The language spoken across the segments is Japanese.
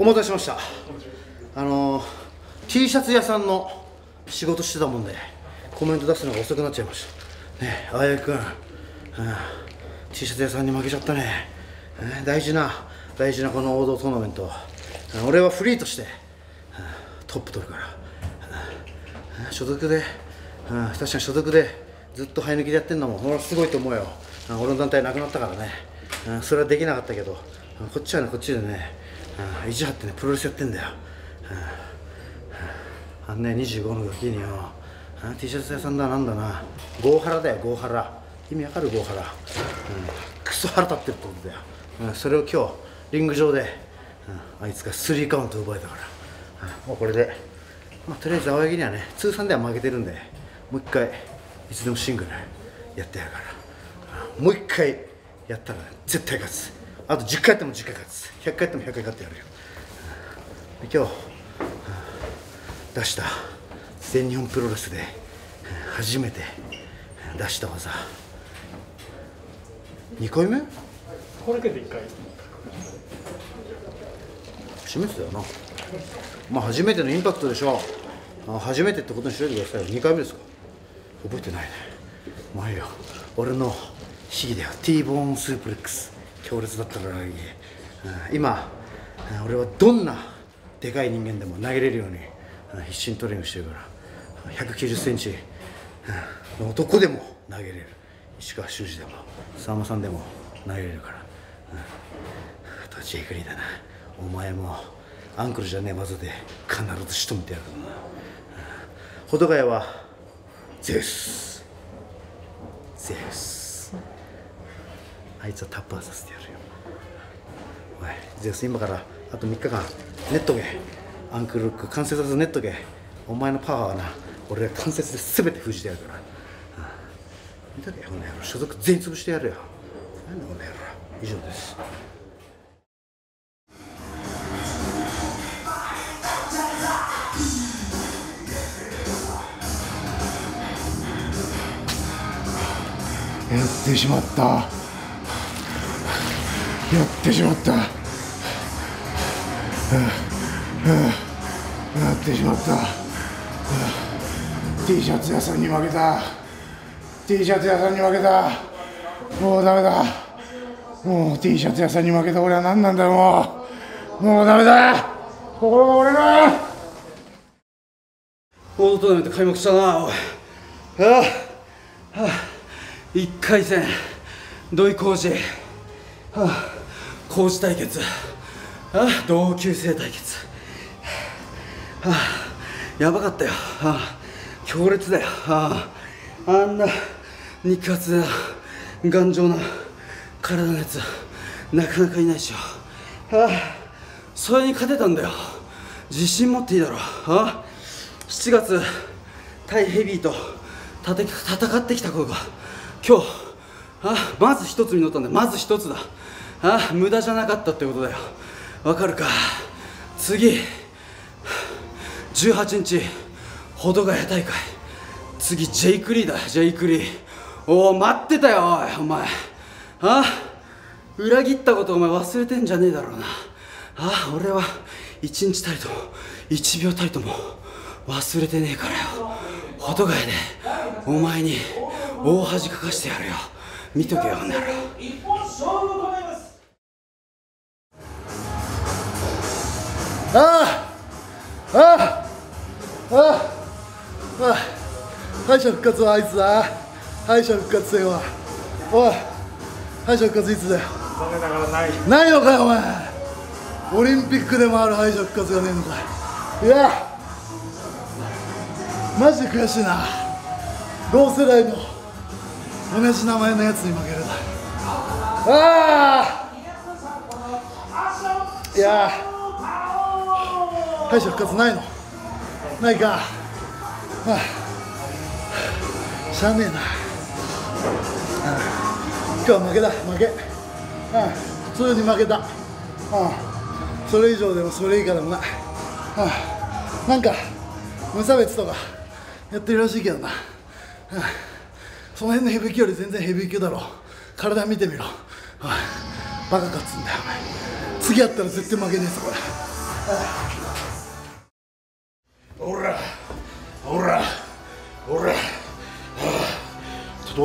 お待たせしました。あの、T シャツ屋さんの仕事してたもんでコメント出すのが遅くなっちゃいました。ねえあやくん、うん、T シャツ屋さんに負けちゃったね、え大事な大事なこの王道トーナメント。俺はフリーとして、トップ取るから、所属で、うん確かに所属でずっと生え抜きでやってんのも俺はすごいと思うよ。俺の団体なくなったからね。うんそれはできなかったけどこっちはねこっちでね意地張ってねプロレスやってんだよ。あんね25の時によ T シャツ屋さんだなんだな。ゴーハラだよゴーハラ意味わかるゴーハラ、うん、クソ腹立ってるってことだよ、うん、それを今日リング上で、うん、あいつがスリーカウント奪えたから、うん、もうこれで、まあ、とりあえず青柳にはね通算では負けてるんでもう一回いつでもシングルやってやるから、もう一回やったら、絶対勝つ。あと10回やっても10回勝つ。100回やっても100回勝ってやるよ、今日出した全日本プロレスで初めて出した技。2回目？これで1回。初めてだよな。まあ初めてのインパクトでしょあ初めてってことにしといてください2回目ですか。覚えてないね。まあいいよ。俺の試技だよ。T ボーンスープレックス強烈だったから、今俺はどんなでかい人間でも投げれるように必死にトレーニングしてるから190センチの男でも投げれる。石川修司でもさんまさんでも投げれるから、あとはジェイクリーだな。お前もアンクルじゃねえ技で必ず仕留めてやるからな保土ヶ谷はゼウス。ゼウス。あいつはタッパーさせてやるよ。ゼウス今からあと3日間ネットゲアンクルック関節技ネットゲお前のパワーはな俺が関節で全て封じてやるから、見たけこの野郎所属全員潰してやるよ。何だこの野郎以上です。やってしまった。やってしまった。やってしまった。T シャツ屋さんに負けた。T シャツ屋さんに負けた。もうダメだ。もう T シャツ屋さんに負けた。俺は何なんだよもう。もうダメだ。心が折れる。オートーナメント開幕したなおい。ああ、はあ1回戦土井浩二、はあ、浩二対決、はあ、同級生対決、はあ、やばかったよ、はあ、強烈だよ、はあ、あんな肉厚な頑丈な体のやつなかなかいないでしょ、はあ、それに勝てたんだよ。自信持っていいだろ、はあ、7月対ヘビーと戦ってきた子が今日あまず一つに乗ったんだまず一つだ。あ無駄じゃなかったってことだよ。わかるか。次。18日保土ヶ谷大会次ジェイクリーだ。ジェイクリー。おお待ってたよおいお前。あ裏切ったことお前忘れてんじゃねえだろうな。あ俺は一日たりとも一秒たりとも忘れてねえからよ。保土ヶ谷でお前に大恥かかしてやるよ。見とけよほんなら。ああああああ敗者復活はあいつだ敗者復活戦はおい敗者復活いつだよ残念ながらないないのかよお前オリンピックでもある敗者復活がねえのかいやマジで悔しいな同世代の同じ名前のやつに負けるなああいや敗者復活ないの。ないか、はあ、しゃあねえな、ああ、今日は負けだ。負け、ああ、普通に負けた、ああ、それ以上でもそれ以下でもない、ああ、なんか無差別とかやってるらしいけどな、ああ。その辺のヘビー級より全然ヘビー級だろ体見てみろ。バカ勝つんだよ次やったら絶対負けねえぞこれ。ほ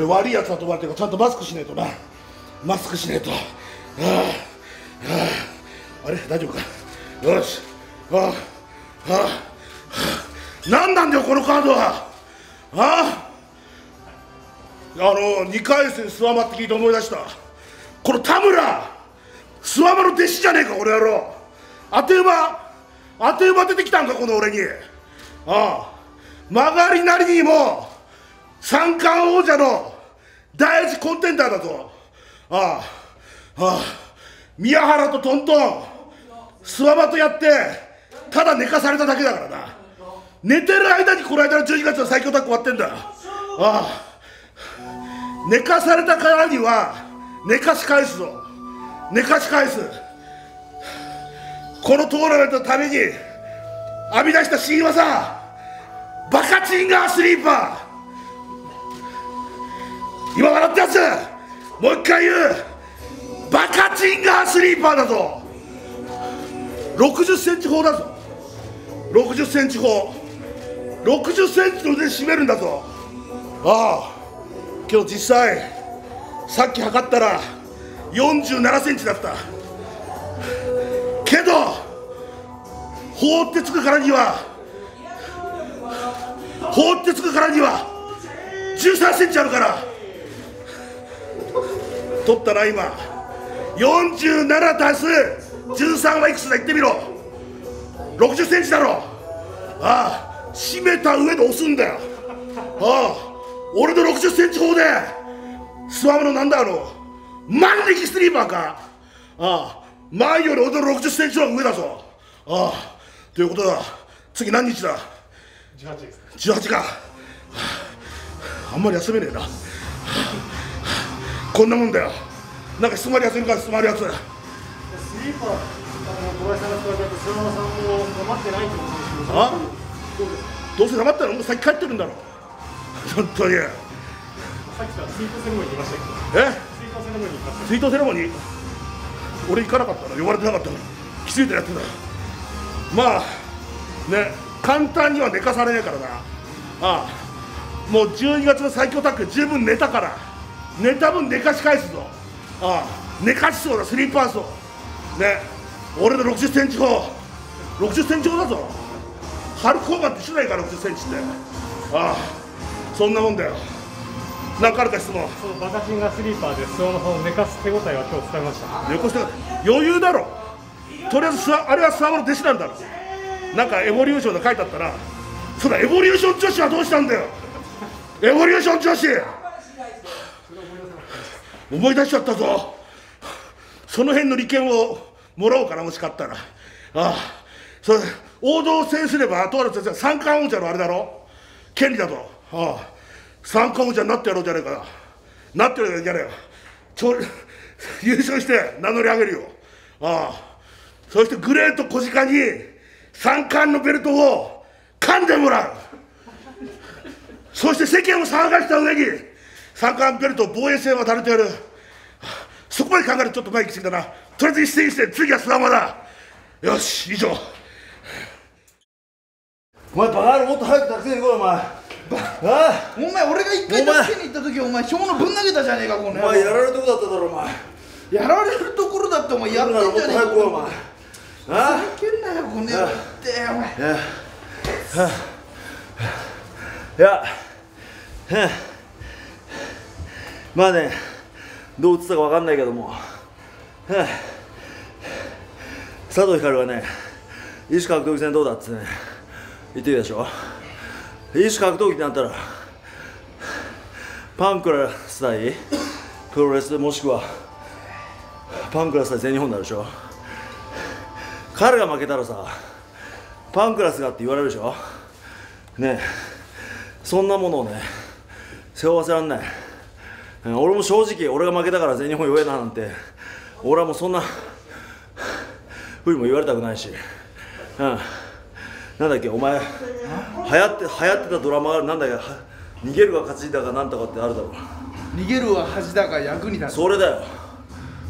俺悪いやつだと思われてるからちゃんとマスクしないとな。マスクしないと、ああ、あれ？大丈夫か？よし。はあああ何なんだよこのカードは。はああの2回戦諏訪間って聞いて思い出した。この田村諏訪間の弟子じゃねえかこの野郎。当て馬当て馬出てきたんかこの俺に。ああ曲がりなりにも三冠王者の第一コンテンダーだぞ。ああああ宮原とトントン諏訪間とやってただ寝かされただけだからな。寝てる間にこの間の12月の最強タッグ終わってんだああ寝かされたからには寝かし返すぞ。寝かし返す。このトーナメントのために編み出した新技バカチンガースリーパー。今笑ったやつ。もう一回言う。バカチンガースリーパーだぞ。60センチ砲だぞ。60センチ砲。60センチの腕締めるんだぞ。ああ。けど実際さっき測ったら47センチだった。けど放ってつくからには放ってつくからには13センチあるから。取ったな今47足す13はいくつだ言ってみろ。60センチだろ。ああ締めた上で押すんだよ。ああ俺の60センチ砲でスワムのなんだあの万力スリーパーか。ああ前より俺の60センチの上だぞ。ああということだ。次何日だ？18です18か、はあ、あんまり休めねえな、はあ、こんなもんだよ。なんか質問あるやついるか質問あるやつスリーパーあの小林さんが使われた菅原さんも黙ってないってことあ？どうせ黙ったらもう先帰ってるんだろ本当に。さっきからツイートセレモニーにいましたけ？どえ？ツイートセレモニーに行ったツイートセレモニー？俺行かなかったな呼ばれてなかったから気づいてやってたまあね簡単には寝かされねえからな。ああ。もう12月の最強タッグ十分寝たから寝た分寝かし返すぞ。ああ寝かしそうだスリーパーソーね俺の60センチ砲。60センチ砲だぞ。ハルコーマンって一緒ないから60センチって。ああそんなもんだよ。何かあるか質問。そのバカチンガースリーパーで諏訪の方を寝かす手応えは今日伝えました。猫して余裕だろ。とりあえずスワあれはスワモの弟子なんだろ。なんかエボリューションで書いてあったらそうだエボリューション女子はどうしたんだよ。エボリューション女子思い出しちゃったぞ。その辺の利権をもらおうかなもし買ったら。ああそれ王道を制すればとある先生三冠王者のあれだろ。権利だと。ああ三冠王者になってやろうじゃねえかな。ってやろうじゃねえよちょ優勝して名乗り上げるよ。ああそしてグレート小鹿に三冠のベルトを噛んでもらう。そして世間を騒がした上に三冠ベルト防衛戦渡れてやる。そこまで考えるとちょっと前行き過ぎだな。とりあえず一戦一戦次はスラマだ。よし以上。お前バカ野郎もっと早くタクシーに来いお前。ああ。お前俺が一回助けに行った時お前。氷のぶん投げたじゃねえかこのお前やられるとこだっただろお前。やられるところだってお前やってんじゃねえかお前。ああ。けんなよこの野郎ってお前。いや、はあ、いや、はあ、まあね、どう映ったか分かんないけども、はあ、佐藤光がね、医師格闘技戦どうだっつってね、言ってるでしょ。医師格闘技ってなったら、パンクラス対プロレスもしくは、パンクラス対全日本になるでしょ。彼が負けたらさ、パンクラスがって言われるでしょ。ねえ。そんなものをね背負わせらんない。俺も正直俺が負けたから全日本弱えななんて俺はもうそんなふうにも言われたくないしうん。なんだっけお前流行って流行ってたドラマがなんだっけは逃げるが勝ちだかなんとかってあるだろ逃げるは恥だが役に立つ。それだよ、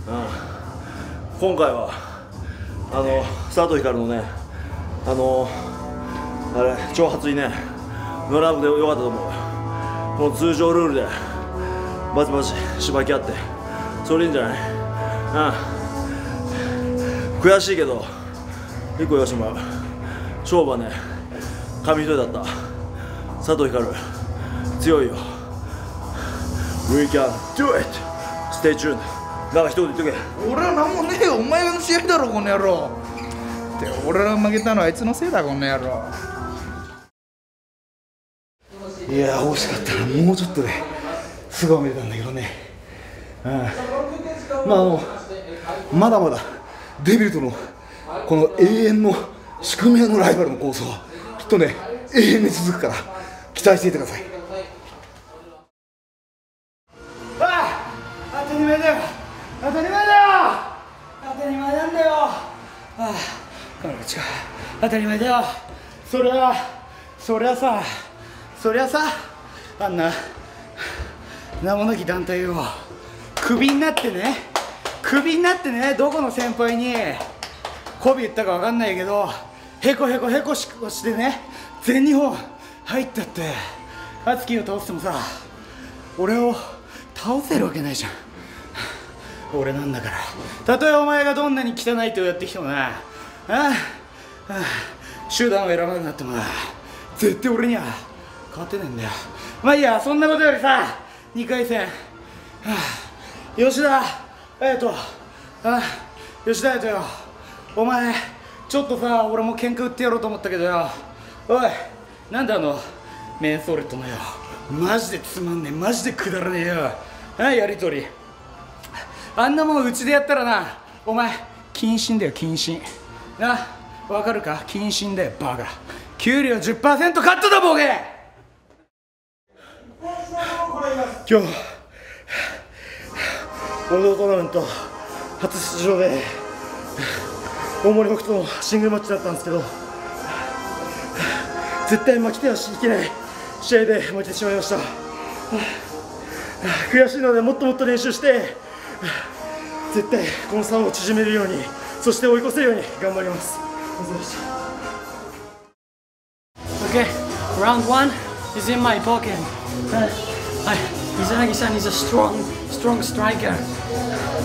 うん、今回はあの佐藤光のねあのあれ挑発にね乗らなくてよかったと思う。この通常ルールでバチバチしばき合ってそれいいんじゃない？うん悔しいけど一個言わしてもらう。勝負はね紙一重だった。佐藤光強いよ。We can do it! Stay tuned なんか一言言っとけ。俺は何もねえよ。お前の試合だろこの野郎。で俺ら負けたのはあいつのせいだこの野郎。いやー惜しかったな。もうちょっとですごい見れたんだけどね。うん。まああのまだまだデビルとのこの永遠の宿命のライバルの構想はきっとね永遠に続くから期待していてください。ああ当たり前だよ。当たり前だよ。当たり前なんだよ。ああ彼女か当たり前だよ。そりゃそりゃさそりゃさあんな名もなき団体を。クビになってね。クビになってね。どこの先輩に。媚び言ったか分かんないけどへこへこへこししてね。全日本入ったって。敦貴を倒してもさ俺を倒せるわけないじゃん。俺なんだから。たとえお前がどんなに汚い手をやってきてもな。ああああ手段を選ばなくなってもな。絶対俺には勝てねえんだよ。まあいいやそんなことよりさ2回戦、はあ、吉田。隼人ああ。吉田隼人よ。お前ちょっとさ俺も喧嘩売ってやろうと思ったけどよ。おいなんだあのメンソーレットのよ。マジでつまんねえ。マジでくだらねえよ。ああやりとり。あんなもんうちでやったらなお前謹慎だよ謹慎。なわかるか？謹慎だよバカ。給料10%カットだボケ！今日王道トーナメント初出場で大森北斗のシングルマッチだったんですけど絶対負けてはいけない試合で負けてしまいました。悔しいのでもっともっと練習して絶対この差を縮めるようにそして追い越せるように頑張ります。お疲れ様でした Okay, round one is in my pocket. Uh, I, Izanagi-san is a strong, strong striker.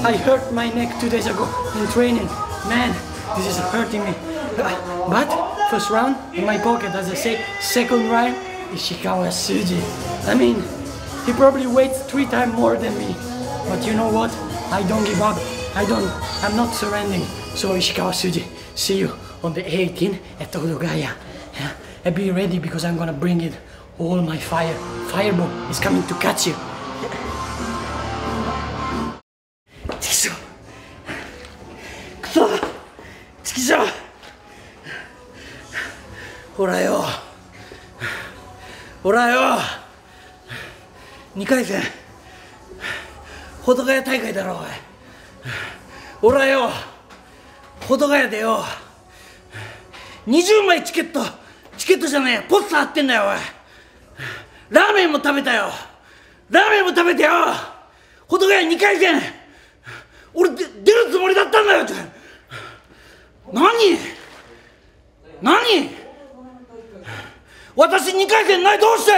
I hurt my neck two days ago in training. Man, this is hurting me. Uh, But first round in my pocket, as I say, second round Ishikawa Suji. I mean, he probably weighs three times more than me. But you know what? I don't give up. I don't. I'm not surrendering. So Ishikawa Suji, see you on the 18th at Odogaya. Yeah, and be ready because I'm gonna bring it all my fire. Fireball is coming to catch you. チキショくそチキショほらよほらよ2回戦保土ヶ谷大会だろおいほらよ保土ヶ谷でよ20枚チケットチケットじゃねえポスター貼ってんだよおいラーメンも食べたよ。ラーメンも食べてよ。保土ヶ谷2回戦。俺で出るつもりだったんだよって。何？何？私2回戦ないどうして？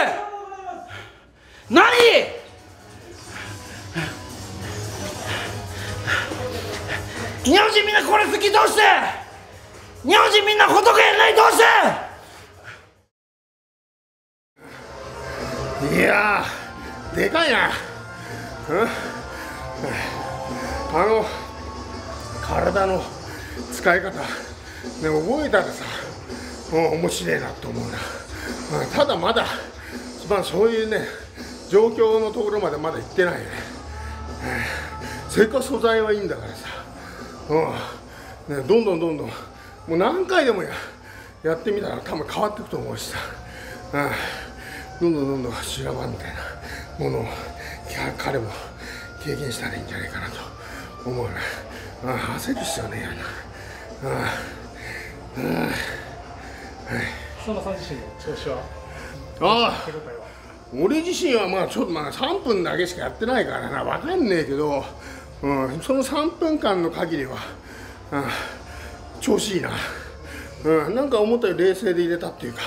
何？日本人みんなこれ好きどうして？日本人みんな仏やないどうして？いやでかいな。うん。あの体の使い方、ね、覚えたらさ、うん、面白いなと思うな、うんただまだ、まあ、そういうね状況のところまでまだ行ってないよね、うん。せっかく素材はいいんだからさ、うん。ね、どんどんどんどん。もう何回でもややってみたら多分変わっていくと思うしさ、うん、どんどんどんどん修羅場みたいなものを彼も経験したらいいんじゃないかなと。思うな、うん、焦る必要ねえよな、うんうんはい。さん自身の調子は？ああ。俺自身はまあちょっとまあ3分だけしかやってないからな。分かんねえけど、うん、その3分間の限りは、うん、調子いいな、うん、なんか思ったより冷静で入れたっていうか、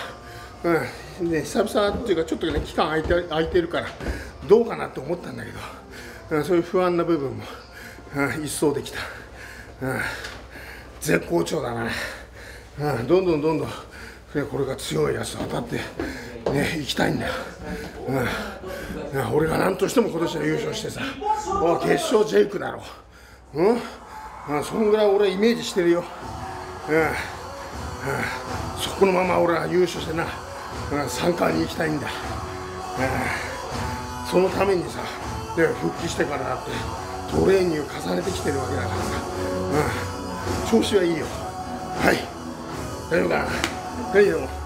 うんね、久々っていうかちょっとね期間空いて空いてるからどうかなと思ったんだけど、そういう不安な部分も、うん、一掃できた、うん、絶好調だな、うん、どんどんどんどんこれが強いやつ当たってね行きたいんだよ、うん、俺が何としても今年は優勝してさお決勝ジェイクだろ。うん、うん、そんぐらい俺イメージしてるよ、うんうん、そこのまま俺は優勝してな、うん、三冠に行きたいんだ、うん、そのためにさで復帰してからだってトレーニング重ねてきてるわけだからさ、うん、調子はいいよ。はい。大丈夫かな大丈夫